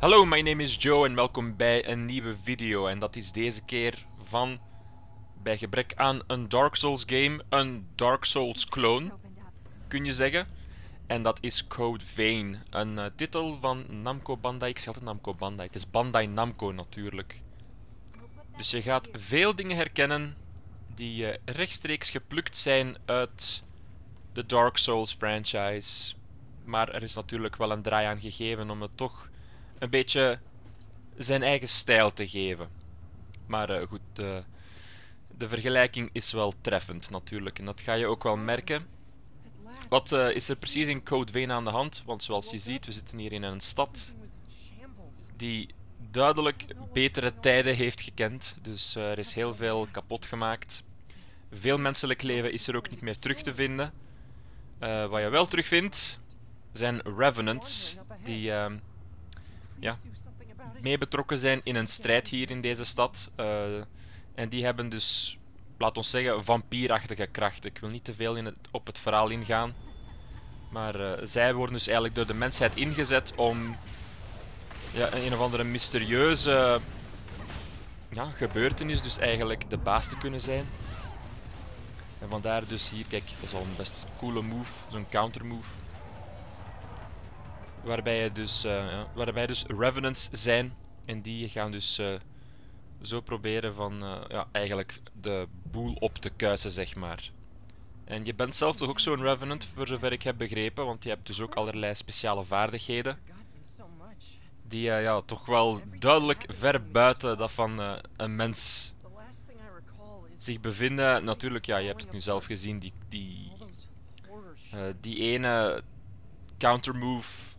Hallo, my name is Joe en welkom bij een nieuwe video. En dat is deze keer van, bij gebrek aan een Dark Souls game, een Dark Souls clone, kun je zeggen. En dat is Code Vein, een uh, titel van Namco Bandai. Ik zeg altijd Namco Bandai, het is Bandai Namco natuurlijk. Dus je gaat veel dingen herkennen die uh, rechtstreeks geplukt zijn uit de Dark Souls franchise. Maar er is natuurlijk wel een draai aan gegeven om het toch een beetje zijn eigen stijl te geven. Maar uh, goed, de, vergelijking is wel treffend natuurlijk. En dat ga je ook wel merken. Wat uh, is er precies in Code Vein aan de hand? Want zoals je ziet, we zitten hier in een stad die duidelijk betere tijden heeft gekend. Dus uh, er is heel veel kapot gemaakt. Veel menselijk leven is er ook niet meer terug te vinden. wat je wel terugvindt, zijn revenants die ehm, ja, mee betrokken zijn in een strijd hier in deze stad. Uh, en die hebben dus, laat ons zeggen, vampierachtige krachten. Ik wil niet te veel in het, op het verhaal ingaan. Maar uh, zij worden dus eigenlijk door de mensheid ingezet om ja, een, een of andere mysterieuze ja, gebeurtenis dus eigenlijk de baas te kunnen zijn. En vandaar dus hier, kijk, dat is al een best coole move, zo'n counter move. Waarbij, dus, ja, waarbij dus revenants zijn. En die gaan dus uh, zo proberen van uh, ja, eigenlijk de boel op te kuisen, zeg maar. En je bent zelf toch ook zo'n revenant, voor zover ik heb begrepen. Want je hebt dus ook allerlei speciale vaardigheden. Die ja, toch wel duidelijk ver buiten dat van een mens zich bevinden. Natuurlijk, ja, je hebt het nu zelf gezien. Die, die, die ene countermove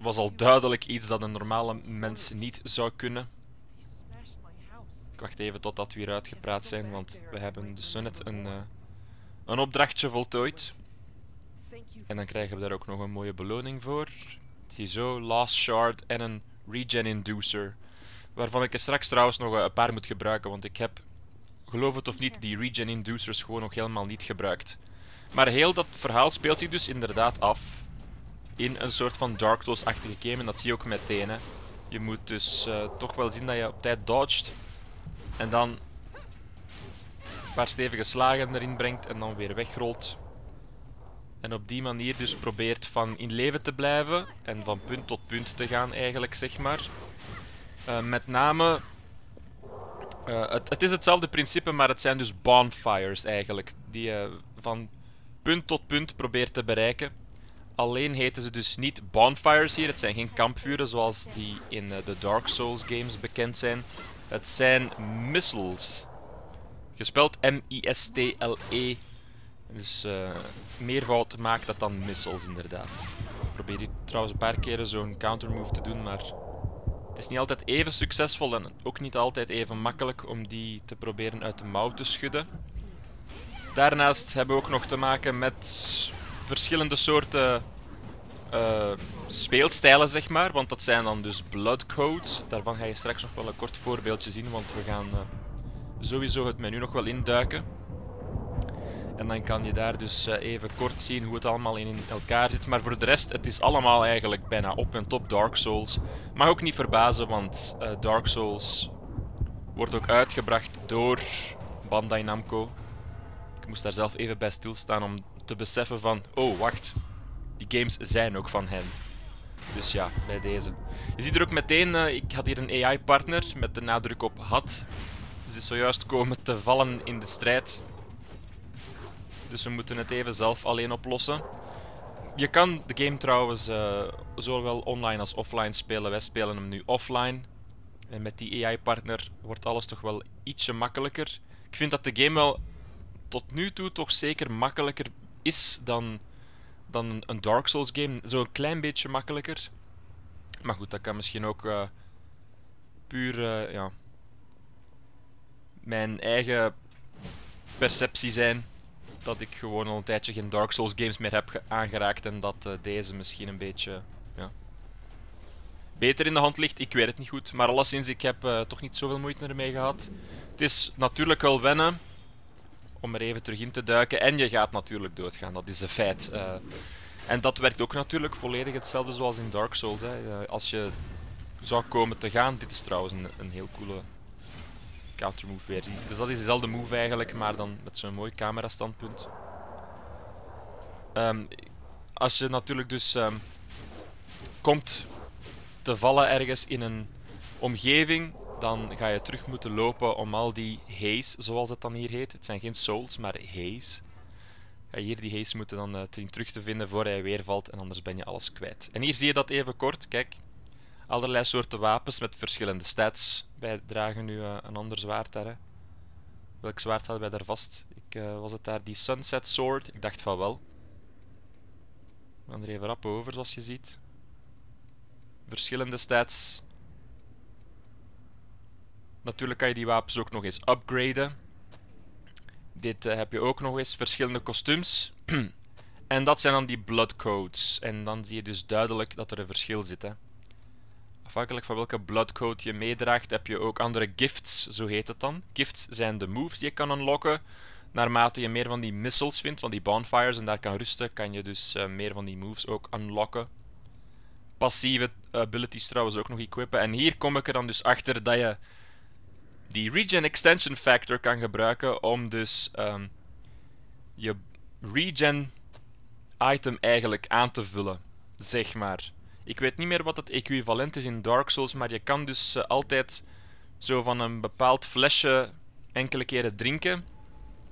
was al duidelijk iets dat een normale mens niet zou kunnen. Ik wacht even totdat we weer uitgepraat zijn, want we hebben dus net een, uh, een opdrachtje voltooid. En dan krijgen we daar ook nog een mooie beloning voor. Ziezo, Last Shard en een Regen Inducer. Waarvan ik er straks trouwens nog een paar moet gebruiken, want ik heb, geloof het of niet, die Regen Inducers gewoon nog helemaal niet gebruikt. Maar heel dat verhaal speelt zich dus inderdaad af in een soort van Dark Souls-achtige game. En dat zie je ook meteen. Je moet dus uh, toch wel zien dat je op tijd dodgt. En dan een paar stevige slagen erin brengt en dan weer wegrolt. En op die manier dus probeert van in leven te blijven en van punt tot punt te gaan eigenlijk, zeg maar. Uh, met name... Uh, het, het, is hetzelfde principe, maar het zijn dus bonfires eigenlijk. Die je van punt tot punt probeert te bereiken. Alleen heten ze dus niet bonfires hier. Het zijn geen kampvuren zoals die in uh, de Dark Souls games bekend zijn. Het zijn missiles. Gespeld M-I-S-T-L-E. Dus uh, meervoud maakt dat dan missiles inderdaad. Ik probeer hier trouwens een paar keren zo'n countermove te doen, maar het is niet altijd even succesvol en ook niet altijd even makkelijk om die te proberen uit de mouw te schudden. Daarnaast hebben we ook nog te maken met verschillende soorten uh, speelstijlen, zeg maar. Want dat zijn dan dus blood codes. Daarvan ga je straks nog wel een kort voorbeeldje zien, want we gaan uh, sowieso het menu nog wel induiken. En dan kan je daar dus uh, even kort zien hoe het allemaal in elkaar zit. Maar voor de rest, het is allemaal eigenlijk bijna op en top Dark Souls. Mag ook niet verbazen, want Dark Souls wordt ook uitgebracht door Bandai Namco. Ik moest daar zelf even bij stilstaan om te beseffen van... Oh, wacht. Die games zijn ook van hen. Dus ja, bij deze. Je ziet er ook meteen... Uh, ik had hier een AI-partner met de nadruk op had. Ze is zojuist komen te vallen in de strijd. Dus we moeten het even zelf alleen oplossen. Je kan de game trouwens uh, zowel online als offline spelen. Wij spelen hem nu offline. En met die AI-partner wordt alles toch wel ietsje makkelijker. Ik vind dat de game wel tot nu toe toch zeker makkelijker is dan, dan een Dark Souls game. Zo'n klein beetje makkelijker. Maar goed, dat kan misschien ook uh, puur uh, ja, mijn eigen perceptie zijn. Dat ik gewoon al een tijdje geen Dark Souls games meer heb aangeraakt. En dat uh, deze misschien een beetje ja, beter in de hand ligt. Ik weet het niet goed. Maar alleszins, ik heb toch niet zoveel moeite ermee gehad. Het is natuurlijk wel wennen om er even terug in te duiken. En je gaat natuurlijk doodgaan, dat is een feit. Uh, en dat werkt ook natuurlijk volledig hetzelfde zoals in Dark Souls. Hè. Uh, als je zou komen te gaan. Dit is trouwens een, een heel coole countermove versie. Dus dat is dezelfde move eigenlijk, maar dan met zo'n mooi camera standpunt. Ehm, als je natuurlijk dus ehm, komt te vallen ergens in een omgeving, dan ga je terug moeten lopen om al die haze, zoals het dan hier heet. Het zijn geen souls, maar haze. Ga je hier die haze moeten dan uh, terug te vinden voor hij weer valt en anders ben je alles kwijt. En hier zie je dat even kort, kijk. Allerlei soorten wapens met verschillende stats. Wij dragen nu uh, een ander zwaard daar. Hè. Welk zwaard hadden wij daar vast? Ik, uh, was het daar die Sunset Sword? Ik dacht van wel. We gaan er even rap over, zoals je ziet. Verschillende stats. Natuurlijk kan je die wapens ook nog eens upgraden. Dit uh, heb je ook nog eens. Verschillende kostuums. en dat zijn dan die blood codes. En dan zie je dus duidelijk dat er een verschil zit. Hè. Afhankelijk van welke bloodcode je meedraagt, heb je ook andere gifts, zo heet het dan. Gifts zijn de moves die je kan unlocken. Naarmate je meer van die missiles vindt, van die bonfires, en daar kan rusten, kan je dus uh, meer van die moves ook unlocken. Passieve abilities trouwens ook nog equippen. En hier kom ik er dan dus achter dat je die regen extension factor kan gebruiken om dus um, je regen item eigenlijk aan te vullen, zeg maar. Ik weet niet meer wat het equivalent is in Dark Souls, maar je kan dus uh, altijd zo van een bepaald flesje enkele keren drinken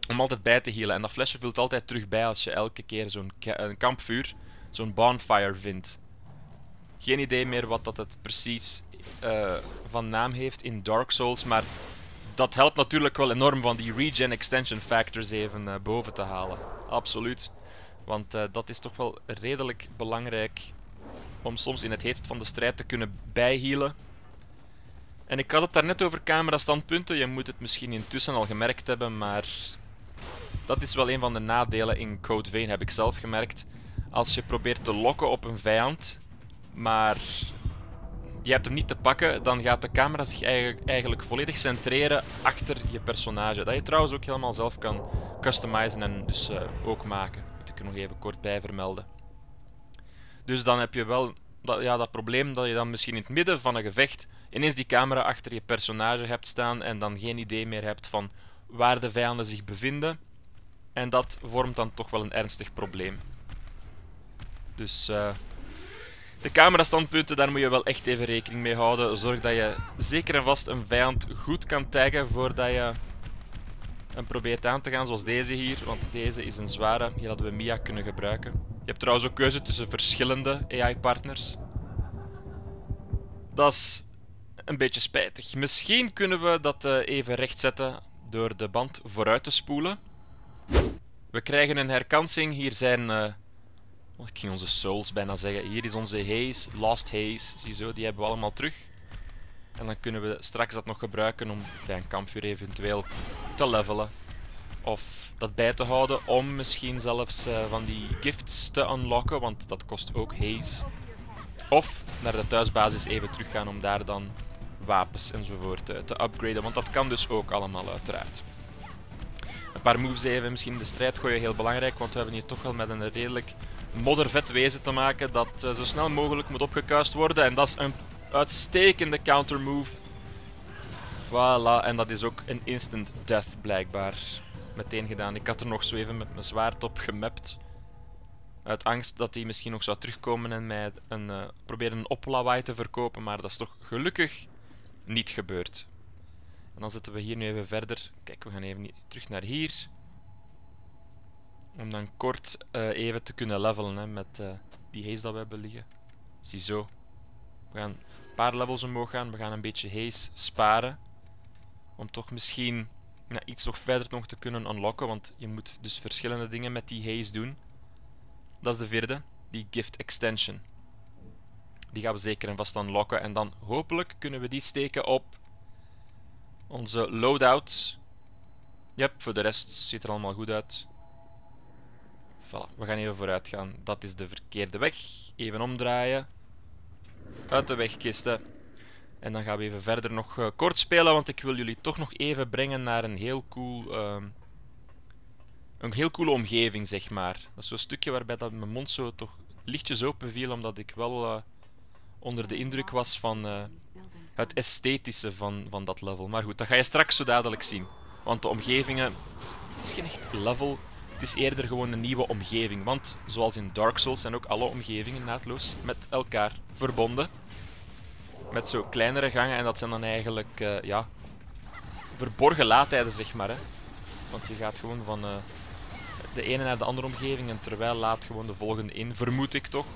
om altijd bij te healen. En dat flesje vult altijd terug bij als je elke keer zo'n kampvuur, zo'n bonfire vindt. Geen idee meer wat dat het precies uh, van naam heeft in Dark Souls, maar dat helpt natuurlijk wel enorm van die regen extension factors even uh, boven te halen. Absoluut. Want uh, dat is toch wel redelijk belangrijk om soms in het heetst van de strijd te kunnen bijhealen. En ik had het daar net over camera standpunten. Je moet het misschien intussen al gemerkt hebben, maar dat is wel een van de nadelen in Code Vein, heb ik zelf gemerkt. Als je probeert te lokken op een vijand, maar je hebt hem niet te pakken, dan gaat de camera zich eigenlijk volledig centreren achter je personage. Dat je trouwens ook helemaal zelf kan customizen en dus uh, ook maken. Moet ik er nog even kort bij vermelden. Dus dan heb je wel dat, ja, dat probleem dat je dan misschien in het midden van een gevecht ineens die camera achter je personage hebt staan en dan geen idee meer hebt van waar de vijanden zich bevinden. En dat vormt dan toch wel een ernstig probleem. Dus uh, de camerastandpunten, daar moet je wel echt even rekening mee houden. Zorg dat je zeker en vast een vijand goed kan taggen voordat je hem probeert aan te gaan, zoals deze hier. Want deze is een zware. Hier hadden we Mia kunnen gebruiken. Je hebt trouwens ook keuze tussen verschillende AI-partners. Dat is een beetje spijtig. Misschien kunnen we dat uh, even rechtzetten door de band vooruit te spoelen. We krijgen een herkansing. Hier zijn... Ik ging onze souls bijna zeggen. Hier is onze haze, lost haze. Ziezo, die hebben we allemaal terug. En dan kunnen we straks dat nog gebruiken om bij een kampvuur eventueel te levelen. Of dat bij te houden om misschien zelfs uh, van die gifts te unlocken, want dat kost ook haze. Of naar de thuisbasis even teruggaan om daar dan wapens enzovoort te, te upgraden, want dat kan dus ook allemaal uiteraard. Een paar moves even misschien in de strijd gooien, heel belangrijk, want we hebben hier toch wel met een redelijk moddervet wezen te maken dat uh, zo snel mogelijk moet opgekuist worden. En dat is een uitstekende counter move. Voilà, en dat is ook een instant death blijkbaar. Meteen gedaan. Ik had er nog zo even met mijn zwaard op gemapt. Uit angst dat hij misschien nog zou terugkomen en mij een, uh, proberen een oplawaai te verkopen. Maar dat is toch gelukkig niet gebeurd. En dan zetten we hier nu even verder. Kijk, we gaan even terug naar hier. Om dan kort uh, even te kunnen levelen hè, met uh, die haze dat we hebben liggen. Ziezo. We gaan een paar levels omhoog gaan. We gaan een beetje haze sparen. Om toch misschien iets nog verder nog te kunnen unlocken. Want je moet dus verschillende dingen met die haze doen. Dat is de vierde. Die gift extension. Die gaan we zeker en vast unlocken. En dan hopelijk kunnen we die steken op onze loadout. Yep, voor de rest ziet er allemaal goed uit. Voilà, we gaan even vooruit gaan. Dat is de verkeerde weg. Even omdraaien. Uit de weg kisten. En dan gaan we even verder nog uh, kort spelen, want ik wil jullie toch nog even brengen naar een heel cool... Uh, een heel coole omgeving, zeg maar. Dat is zo'n stukje waarbij dat mijn mond zo toch lichtjes open viel, omdat ik wel uh, onder de indruk was van uh, het esthetische van, van dat level. Maar goed, dat ga je straks zo dadelijk zien. Want de omgevingen, het is geen echt level, is eerder gewoon een nieuwe omgeving. Want zoals in Dark Souls zijn ook alle omgevingen naadloos met elkaar verbonden. Met zo kleinere gangen en dat zijn dan eigenlijk, uh, ja, verborgen laadtijden zeg maar. Hè. Want je gaat gewoon van uh, de ene naar de andere omgeving en terwijl laat gewoon de volgende in, vermoed ik toch.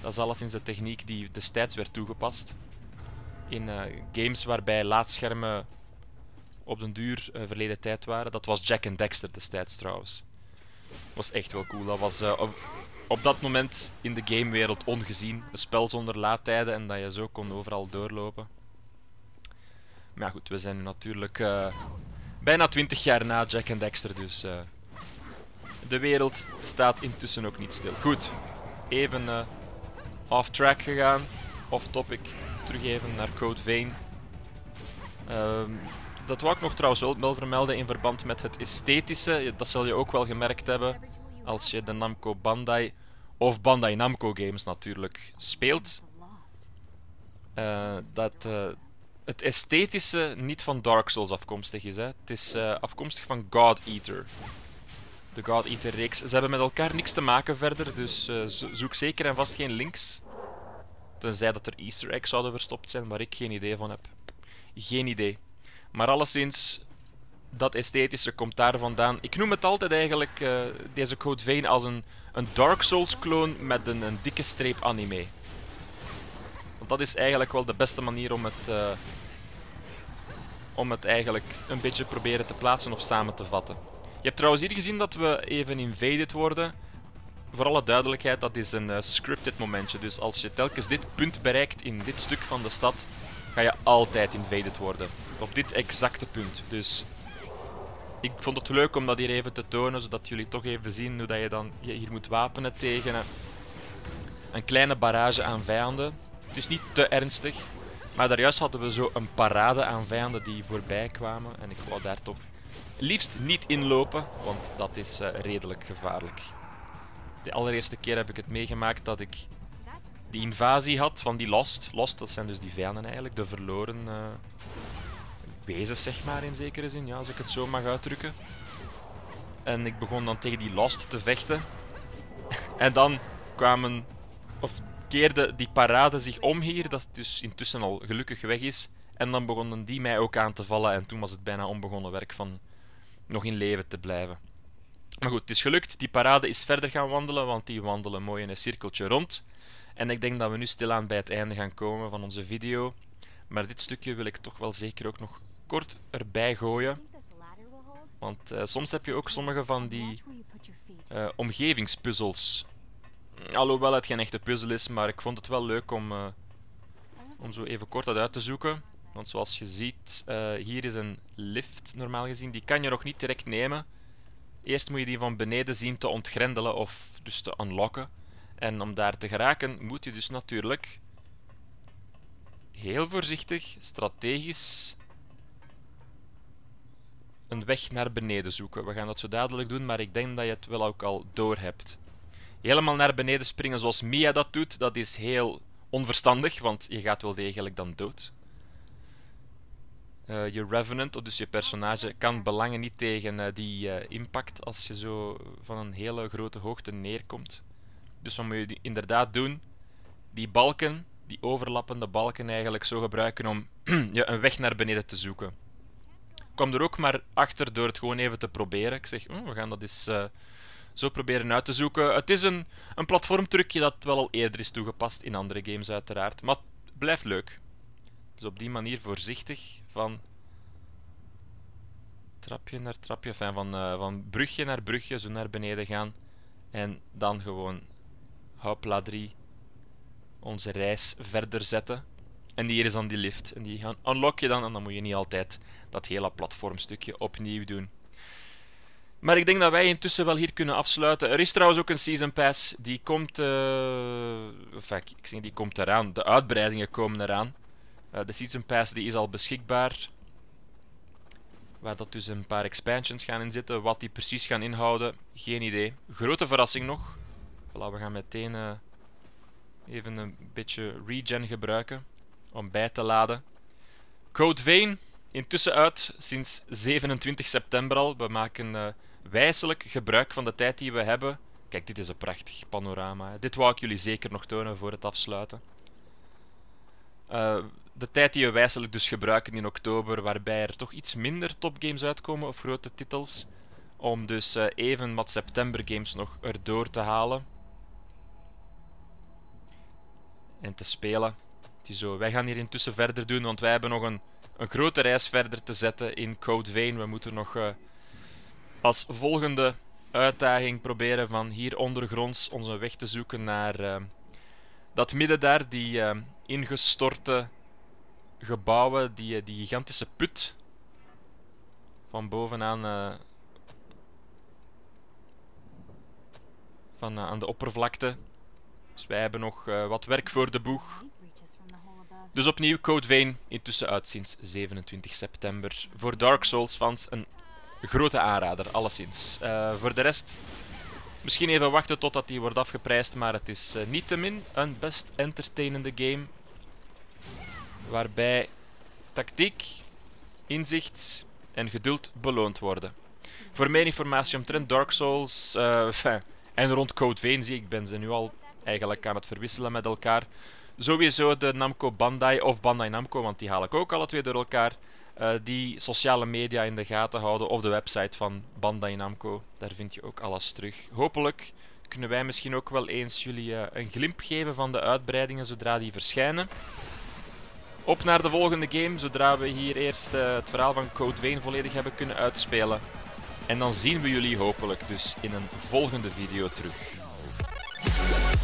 Dat is alleszins de techniek die destijds werd toegepast. In uh, games waarbij laadschermen op den duur verleden tijd waren. Dat was Jack and Dexter destijds trouwens. Was echt wel cool. Dat was uh, op, op, dat moment in de gamewereld ongezien. Een spel zonder laadtijden en dat je zo kon overal doorlopen. Maar goed, we zijn natuurlijk bijna 20 jaar na Jack and Dexter, dus de wereld staat intussen ook niet stil. Goed, even off-track gegaan, off-topic, terug even naar Code Vein. Um, dat wou ik nog trouwens wel vermelden in verband met het esthetische. Dat zal je ook wel gemerkt hebben als je de Namco Bandai, of Bandai Namco games natuurlijk, speelt. Uh, dat uh, het esthetische niet van Dark Souls afkomstig is. Hè. Het is uh, afkomstig van God Eater. De God Eater reeks. Ze hebben met elkaar niks te maken verder, dus zoek zeker en vast geen links. Tenzij dat er easter eggs zouden verstopt zijn, waar ik geen idee van heb. Geen idee. Maar alleszins, dat esthetische komt daar vandaan. Ik noem het altijd eigenlijk, uh, deze Code Vein, als een, een Dark Souls-kloon met een, een, dikke streep anime. Want dat is eigenlijk wel de beste manier om het, uh, om het eigenlijk een beetje proberen te plaatsen of samen te vatten. Je hebt trouwens hier gezien dat we even invaded worden. Voor alle duidelijkheid, dat is een uh, scripted momentje. Dus als je telkens dit punt bereikt in dit stuk van de stad, ga je altijd invaded worden. Op dit exacte punt. Dus ik vond het leuk om dat hier even te tonen, zodat jullie toch even zien hoe dat je dan hier moet wapenen tegen een kleine barrage aan vijanden. Het is niet te ernstig, maar daarjuist hadden we zo een parade aan vijanden die voorbij kwamen. En ik wou daar toch liefst niet inlopen, want dat is uh, redelijk gevaarlijk. De allereerste keer heb ik het meegemaakt dat ik die invasie had van die Lost. Lost, dat zijn dus die vijanden eigenlijk, de verloren uh, wezens, zeg maar, in zekere zin, ja, als ik het zo mag uitdrukken. En ik begon dan tegen die Lost te vechten. en dan kwamen, of keerde die parade zich om hier, dat dus intussen al gelukkig weg is. En dan begonnen die mij ook aan te vallen en toen was het bijna onbegonnen werk van nog in leven te blijven. Maar goed, het is gelukt. Die parade is verder gaan wandelen, want die wandelen mooi in een cirkeltje rond. En ik denk dat we nu stilaan bij het einde gaan komen van onze video. Maar dit stukje wil ik toch wel zeker ook nog kort erbij gooien. Want uh, soms heb je ook sommige van die uh, omgevingspuzzels. Alhoewel het geen echte puzzel is, maar ik vond het wel leuk om, uh, om zo even kort dat uit te zoeken. Want zoals je ziet, hier is een lift normaal gezien. Die kan je nog niet direct nemen. Eerst moet je die van beneden zien te ontgrendelen of dus te unlocken. En om daar te geraken moet je dus natuurlijk heel voorzichtig, strategisch een weg naar beneden zoeken. We gaan dat zo dadelijk doen, maar ik denk dat je het wel ook al door hebt. Helemaal naar beneden springen zoals Mia dat doet, dat is heel onverstandig, want je gaat wel degelijk dan dood. Uh, je Revenant, dus je personage, kan belangen niet tegen uh, die uh, impact als je zo van een hele grote hoogte neerkomt. Dus wat moet je inderdaad doen? Die balken, die overlappende balken eigenlijk zo gebruiken om je een weg naar beneden te zoeken. Ik kwam er ook maar achter door het gewoon even te proberen. Ik zeg, oh, we gaan dat eens zo proberen uit te zoeken. Het is een, een platformtrucje dat wel al eerder is toegepast in andere games uiteraard. Maar het blijft leuk. Dus op die manier voorzichtig van trapje naar trapje, enfin, van, uh, van brugje naar brugje, zo naar beneden gaan. En dan gewoon hopla 3 onze reis verder zetten. En hier is dan die lift. En die gaan unlock je dan. En dan moet je niet altijd dat hele platformstukje opnieuw doen. Maar ik denk dat wij intussen wel hier kunnen afsluiten. Er is trouwens ook een Season Pass. Die komt... Uh... Ik zeg die komt eraan. De uitbreidingen komen eraan. Uh, de Season Pass die is al beschikbaar. Waar dat dus een paar expansions gaan in zitten. Wat die precies gaan inhouden, geen idee. Grote verrassing nog. We gaan meteen uh, Even een beetje regen gebruiken om bij te laden. Code Vein, intussen uit sinds 27 september al. We maken uh, wijselijk gebruik van de tijd die we hebben. Kijk, dit is een prachtig panorama. Dit wou ik jullie zeker nog tonen voor het afsluiten. Uh, de tijd die we wijselijk dus gebruiken in oktober, waarbij er toch iets minder topgames uitkomen of grote titels. Om dus even wat september games nog erdoor te halen. En te spelen. Zo. Wij gaan hier intussen verder doen, want wij hebben nog een, een grote reis verder te zetten in Code Vein. We moeten nog uh, als volgende uitdaging proberen van hier ondergronds onze weg te zoeken naar uh, dat midden daar, die uh, ingestorte gebouwen, die, die gigantische put van bovenaan van aan de oppervlakte. Dus wij hebben nog wat werk voor de boeg. Dus opnieuw Code Vein, intussen uit sinds 27 september. Voor Dark Souls fans een grote aanrader, alleszins. Uh, voor de rest, misschien even wachten totdat die wordt afgeprijsd, maar het is uh, niettemin een best entertainende game. Waarbij tactiek, inzicht en geduld beloond worden. Voor meer informatie omtrent Dark Souls en rond Code Vein zie ik, ben ze nu al eigenlijk aan het verwisselen met elkaar. Sowieso de Namco Bandai of Bandai Namco, want die haal ik ook alle twee door elkaar. Uh, die sociale media in de gaten houden of de website van Bandai Namco. Daar vind je ook alles terug. Hopelijk kunnen wij misschien ook wel eens jullie uh, een glimp geven van de uitbreidingen zodra die verschijnen. Op naar de volgende game, zodra we hier eerst uh, het verhaal van Code Vein volledig hebben kunnen uitspelen. En dan zien we jullie hopelijk dus in een volgende video terug. Bye.